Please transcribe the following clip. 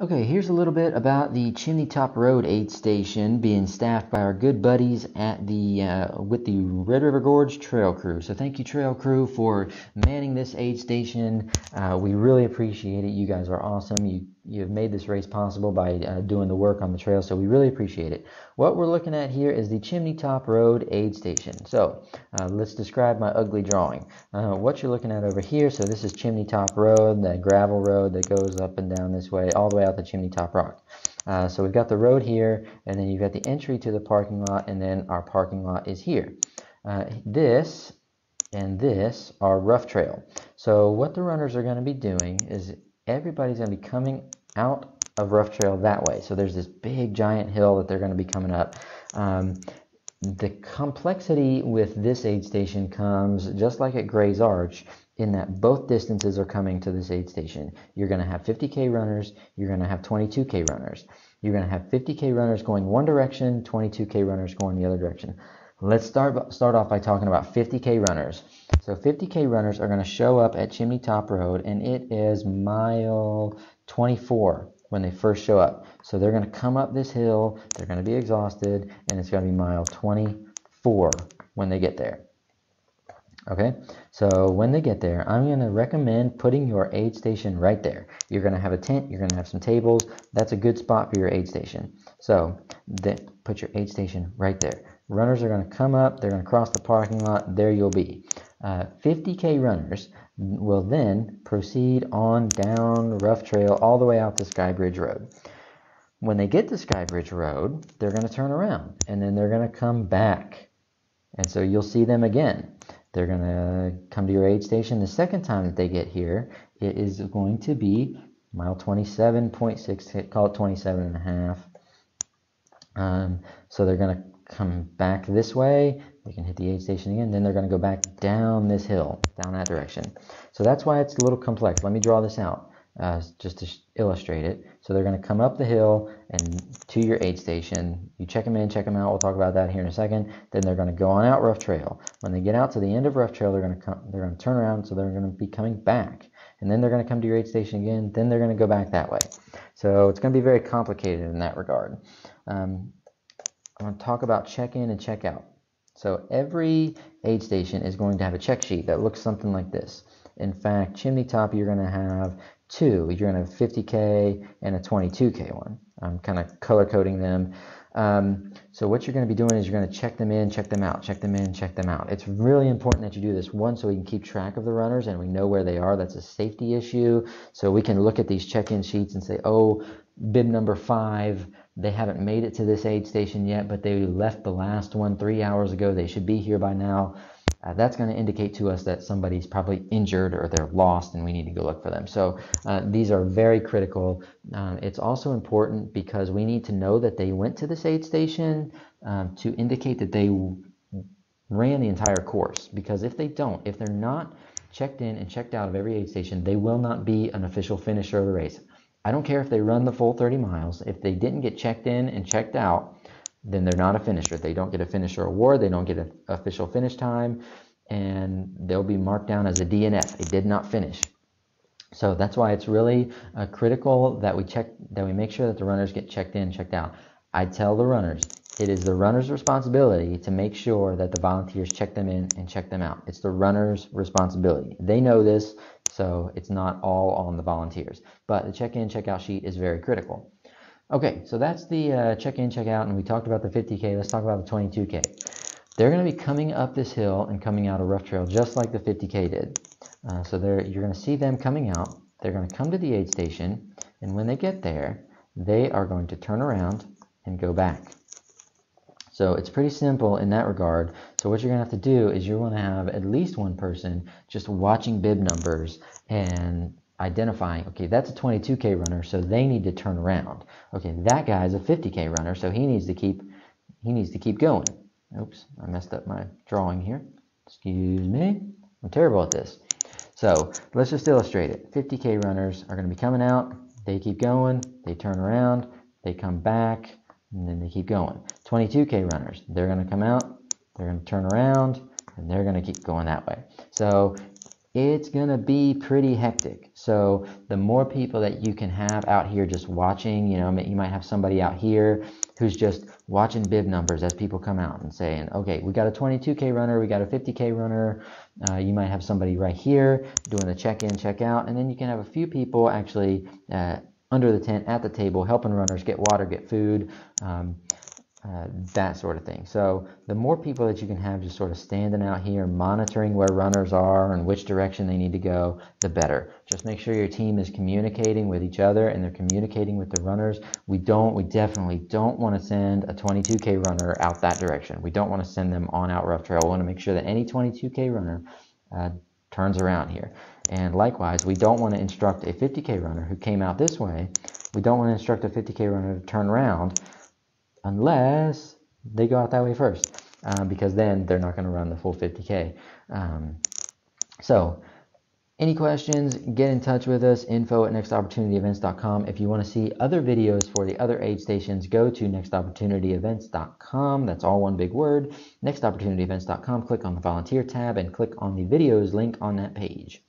Okay, here's a little bit about the Chimney Top Road aid station being staffed by our good buddies at the uh, with the Red River Gorge Trail Crew. So thank you, Trail Crew, for manning this aid station. Uh, we really appreciate it. You guys are awesome. You you have made this race possible by uh, doing the work on the trail, so we really appreciate it. What we're looking at here is the Chimney Top Road aid station. So uh, let's describe my ugly drawing. Uh, what you're looking at over here, so this is Chimney Top Road, the gravel road that goes up and down this way, all the way out the Chimney Top Rock. Uh, so we've got the road here, and then you've got the entry to the parking lot, and then our parking lot is here. Uh, this and this are rough trail. So what the runners are going to be doing is everybody's going to be coming out of rough trail that way. So there's this big giant hill that they're going to be coming up. Um, the complexity with this aid station comes just like at Gray's Arch in that both distances are coming to this aid station. You're going to have 50K runners, you're going to have 22K runners. You're going to have 50K runners going one direction, 22K runners going the other direction. Let's start, start off by talking about 50K runners. So 50K runners are going to show up at Chimney Top Road, and it is mile 24 when they first show up. So they're going to come up this hill, they're going to be exhausted, and it's going to be mile 24 when they get there. Okay, so when they get there, I'm going to recommend putting your aid station right there. You're going to have a tent, you're going to have some tables. That's a good spot for your aid station. So put your aid station right there. Runners are going to come up, they're going to cross the parking lot, there you'll be. Uh, 50K runners will then proceed on down Rough Trail all the way out to Skybridge Road. When they get to Skybridge Road, they're going to turn around and then they're going to come back. And so you'll see them again. They're going to come to your aid station. The second time that they get here, it is going to be mile 27.6, call it 27 and a half. Um, so they're going to come back this way. They can hit the aid station again. Then they're going to go back down this hill, down that direction. So that's why it's a little complex. Let me draw this out uh, just to illustrate it. So they're going to come up the hill and to your aid station. You check them in, check them out. We'll talk about that here in a second. Then they're going to go on out Rough Trail. When they get out to the end of Rough Trail, they're going to come. They're going to turn around, so they're going to be coming back, and then they're going to come to your aid station again. Then they're going to go back that way. So it's going to be very complicated in that regard. Um, I'm going to talk about check-in and check-out. So every aid station is going to have a check sheet that looks something like this. In fact, chimney top, you're going to have two. You're going to have 50K and a 22K one. I'm kind of color coding them. Um, so what you're going to be doing is you're going to check them in, check them out, check them in, check them out. It's really important that you do this, one, so we can keep track of the runners and we know where they are. That's a safety issue. So we can look at these check-in sheets and say, oh, bib number five, they haven't made it to this aid station yet, but they left the last one three hours ago. They should be here by now uh, that's going to indicate to us that somebody's probably injured or they're lost and we need to go look for them. So uh, these are very critical. Um, it's also important because we need to know that they went to this aid station um, to indicate that they ran the entire course. Because if they don't, if they're not checked in and checked out of every aid station, they will not be an official finisher of the race. I don't care if they run the full 30 miles. If they didn't get checked in and checked out, then they're not a finisher. They don't get a finisher award. They don't get an official finish time, and they'll be marked down as a DNF. They did not finish. So that's why it's really uh, critical that we check that we make sure that the runners get checked in, checked out. I tell the runners it is the runner's responsibility to make sure that the volunteers check them in and check them out. It's the runner's responsibility. They know this, so it's not all on the volunteers. But the check-in, check-out sheet is very critical. Okay, so that's the uh, check-in, check-out, and we talked about the 50K. Let's talk about the 22K. They're going to be coming up this hill and coming out a rough trail just like the 50K did. Uh, so you're going to see them coming out. They're going to come to the aid station, and when they get there, they are going to turn around and go back. So it's pretty simple in that regard. So what you're going to have to do is you're going to have at least one person just watching bib numbers and identifying, okay, that's a 22K runner, so they need to turn around. Okay, that guy is a 50K runner, so he needs to keep he needs to keep going. Oops, I messed up my drawing here. Excuse me. I'm terrible at this. So let's just illustrate it. 50K runners are going to be coming out. They keep going. They turn around. They come back. And then they keep going. 22K runners, they're going to come out. They're going to turn around. And they're going to keep going that way. So it's going to be pretty hectic. So the more people that you can have out here just watching, you know, you might have somebody out here who's just watching bib numbers as people come out and saying, okay, we got a 22K runner, we got a 50K runner. Uh, you might have somebody right here doing the check-in, check-out, and then you can have a few people actually uh, under the tent at the table helping runners get water, get food, um, uh, that sort of thing. So the more people that you can have just sort of standing out here, monitoring where runners are and which direction they need to go, the better. Just make sure your team is communicating with each other and they're communicating with the runners. We don't, we definitely don't want to send a 22K runner out that direction. We don't want to send them on out rough trail. We want to make sure that any 22K runner uh, turns around here. And likewise, we don't want to instruct a 50K runner who came out this way. We don't want to instruct a 50K runner to turn around unless they go out that way first, uh, because then they're not going to run the full 50K. Um, so, any questions, get in touch with us, info at nextopportunityevents.com. If you want to see other videos for the other aid stations, go to nextopportunityevents.com. That's all one big word. Nextopportunityevents.com. Click on the volunteer tab and click on the videos link on that page.